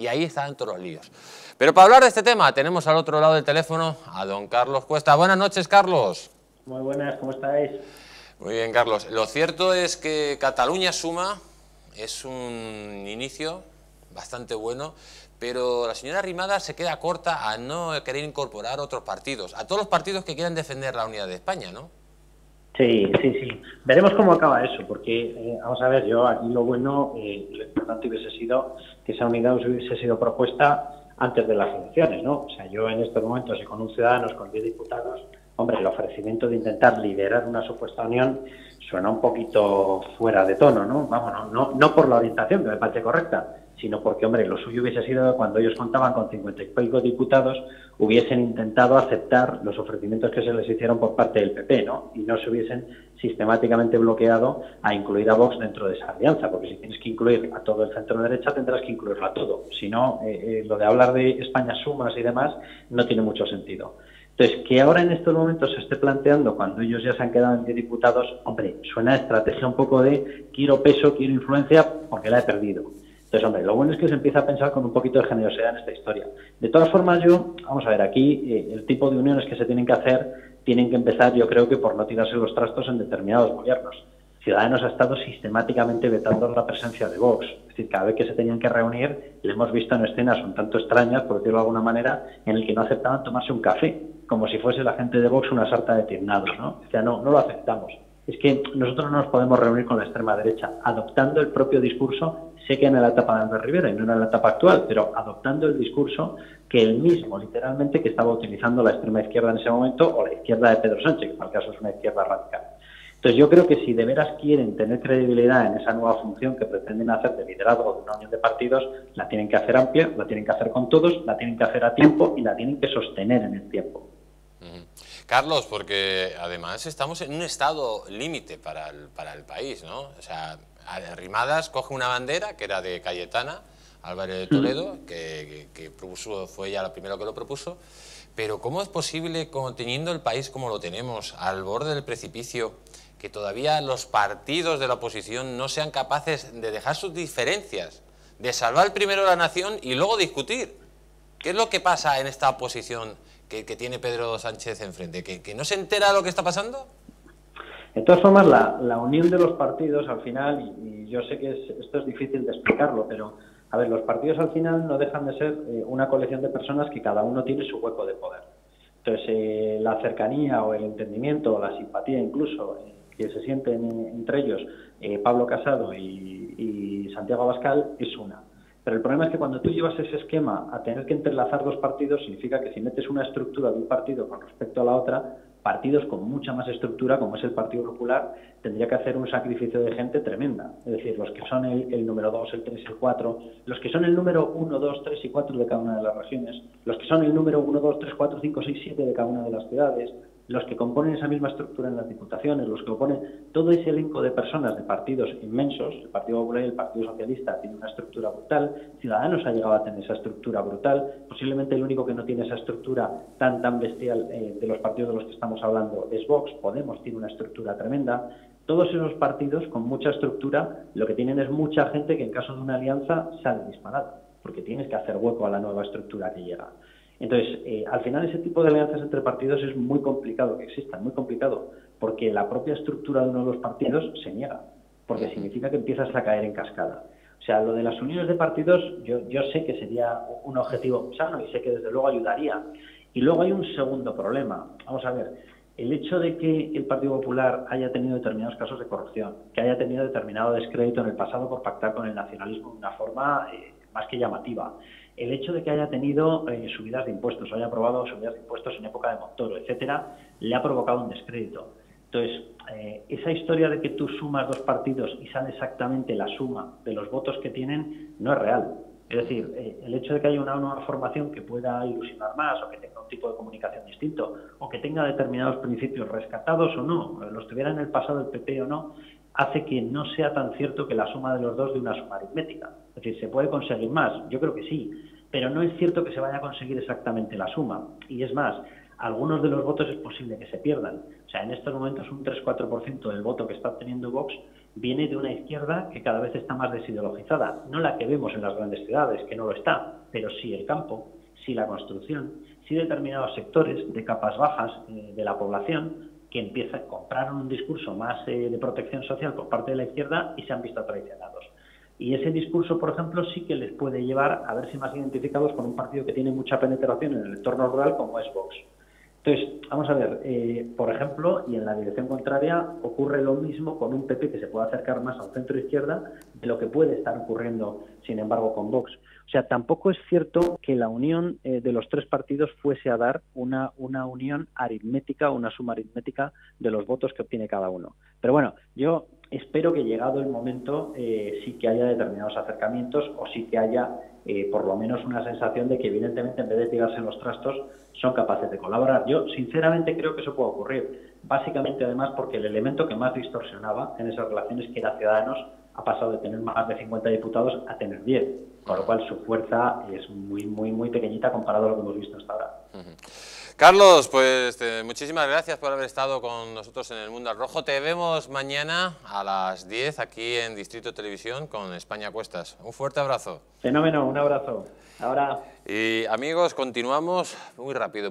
Y ahí están todos los líos. Pero para hablar de este tema tenemos al otro lado del teléfono a don Carlos Cuesta. Buenas noches, Carlos. Muy buenas, ¿cómo estáis? Muy bien, Carlos. Lo cierto es que Cataluña Suma es un inicio bastante bueno, pero la señora Rimada se queda corta a no querer incorporar otros partidos, a todos los partidos que quieran defender la unidad de España, ¿no? Sí, sí, sí. Veremos cómo acaba eso, porque, eh, vamos a ver, yo aquí lo bueno, eh, lo importante hubiese sido que esa unidad hubiese sido propuesta antes de las elecciones, ¿no? O sea, yo en estos momentos, y con un ciudadano, con 10 diputados, hombre, el ofrecimiento de intentar liderar una supuesta unión suena un poquito fuera de tono, ¿no? Vamos, no, no, no por la orientación, que me parece correcta, sino porque, hombre, lo suyo hubiese sido cuando ellos contaban con cincuenta y pico diputados, hubiesen intentado aceptar los ofrecimientos que se les hicieron por parte del PP, ¿no? Y no se hubiesen sistemáticamente bloqueado a incluir a Vox dentro de esa alianza, porque si tienes que incluir a todo el centro derecha, tendrás que incluirlo a todo. Si no, eh, eh, lo de hablar de España sumas y demás no tiene mucho sentido. Entonces, que ahora en estos momentos se esté planteando, cuando ellos ya se han quedado en 10 diputados, hombre, suena a estrategia un poco de quiero peso, quiero influencia, porque la he perdido. Entonces, hombre, lo bueno es que se empieza a pensar con un poquito de generosidad en esta historia. De todas formas, yo, vamos a ver, aquí eh, el tipo de uniones que se tienen que hacer tienen que empezar, yo creo que por no tirarse los trastos en determinados gobiernos. Ciudadanos ha estado sistemáticamente vetando la presencia de Vox. Es decir, cada vez que se tenían que reunir, le hemos visto en escenas un tanto extrañas, por decirlo de alguna manera, en el que no aceptaban tomarse un café, como si fuese la gente de Vox una sarta de tiernados, ¿no? O sea, no, no lo aceptamos es que nosotros no nos podemos reunir con la extrema derecha, adoptando el propio discurso, sé que en la etapa de Andrés Rivera y no en la etapa actual, pero adoptando el discurso que el mismo, literalmente, que estaba utilizando la extrema izquierda en ese momento, o la izquierda de Pedro Sánchez, que en el caso es una izquierda radical. Entonces yo creo que si de veras quieren tener credibilidad en esa nueva función que pretenden hacer de liderazgo de una unión de partidos, la tienen que hacer amplia, la tienen que hacer con todos, la tienen que hacer a tiempo y la tienen que sostener en el tiempo. Carlos, porque además estamos en un estado límite para el, para el país, ¿no? O sea, Rimadas coge una bandera que era de Cayetana, Álvarez de Toledo, que, propuso, fue ella la primera que lo propuso, pero ¿cómo es posible, teniendo el país como lo tenemos, al borde del precipicio, que todavía los partidos de la oposición no sean capaces de dejar sus diferencias, de salvar primero la nación y luego discutir? ¿Qué es lo que pasa en esta oposición? Que, tiene Pedro Sánchez enfrente? ¿Que, ¿Que no se entera de lo que está pasando? De todas formas, la, unión de los partidos al final, y, yo sé que esto es difícil de explicarlo, pero a ver, los partidos al final no dejan de ser eh, una colección de personas que cada uno tiene su hueco de poder. Entonces, eh, la cercanía o el entendimiento o la simpatía incluso eh, que se sienten entre ellos Pablo Casado y, y Santiago Abascal es una. Pero el problema es que cuando tú llevas ese esquema a tener que entrelazar dos partidos, significa que si metes una estructura de un partido con respecto a la otra, partidos con mucha más estructura, como es el Partido Popular, tendría que hacer un sacrificio de gente tremenda. Es decir, los que son el, número 2, el 3, el 4, los que son el número 1, 2, 3 y 4 de cada una de las regiones, los que son el número 1, 2, 3, 4, 5, 6, 7 de cada una de las ciudades, los que componen esa misma estructura en las diputaciones, los que componen todo ese elenco de personas de partidos inmensos, el Partido Popular y el Partido Socialista tienen una estructura brutal, Ciudadanos ha llegado a tener esa estructura brutal, posiblemente el único que no tiene esa estructura tan tan bestial eh, de los partidos de los que estamos hablando es Vox, Podemos tiene una estructura tremenda, todos esos partidos con mucha estructura lo que tienen es mucha gente que en caso de una alianza sale disparada, porque tienes que hacer hueco a la nueva estructura que llega. Entonces, eh, al final ese tipo de alianzas entre partidos es muy complicado que existan, muy complicado, porque la propia estructura de uno de los partidos se niega, porque significa que empiezas a caer en cascada. O sea, lo de las uniones de partidos yo, yo sé que sería un objetivo sano y sé que desde luego ayudaría. Y luego hay un segundo problema. Vamos a ver, el hecho de que el Partido Popular haya tenido determinados casos de corrupción, que haya tenido determinado descrédito en el pasado por pactar con el nacionalismo de una forma eh, más que llamativa, el hecho de que haya tenido eh, subidas de impuestos, o haya aprobado subidas de impuestos en época de Montoro, etcétera, le ha provocado un descrédito. Entonces, eh, esa historia de que tú sumas dos partidos y sale exactamente la suma de los votos que tienen no es real. Es decir, eh, el hecho de que haya una nueva formación que pueda ilusionar más o que tenga un tipo de comunicación distinto o que tenga determinados principios rescatados o no, los tuviera en el pasado el PP o no, hace que no sea tan cierto que la suma de los dos de una suma aritmética. Es decir, ¿se puede conseguir más? Yo creo que sí, pero no es cierto que se vaya a conseguir exactamente la suma. Y es más, algunos de los votos es posible que se pierdan. O sea, en estos momentos un 3-4% del voto que está obteniendo Vox viene de una izquierda que cada vez está más desideologizada, no la que vemos en las grandes ciudades, que no lo está, pero sí el campo, sí la construcción, sí determinados sectores de capas bajas eh, de la población que empiezan a comprar un discurso más eh, de protección social por parte de la izquierda y se han visto traicionados. Y ese discurso, por ejemplo, sí que les puede llevar a verse más identificados con un partido que tiene mucha penetración en el entorno rural como es Vox. Entonces, vamos a ver, eh, por ejemplo, y en la dirección contraria ocurre lo mismo con un PP que se puede acercar más a un centro izquierda de lo que puede estar ocurriendo, sin embargo, con Vox. O sea, tampoco es cierto que la unión eh, de los tres partidos fuese a dar una, una unión aritmética, una suma aritmética de los votos que obtiene cada uno. Pero bueno, yo espero que llegado el momento eh, sí que haya determinados acercamientos o sí que haya eh, por lo menos una sensación de que evidentemente en vez de tirarse los trastos son capaces de colaborar. Yo sinceramente creo que eso puede ocurrir, básicamente además porque el elemento que más distorsionaba en esas relaciones que era Ciudadanos ha pasado de tener más de 50 diputados a tener 10, con lo cual su fuerza es muy, muy, muy pequeñita comparado a lo que hemos visto hasta ahora. Carlos, pues muchísimas gracias por haber estado con nosotros en el Mundo al Rojo. Te vemos mañana a las 10 aquí en Distrito Televisión con España Cuestas. Un fuerte abrazo. Fenómeno, un abrazo. Ahora. Y amigos, continuamos muy rápido.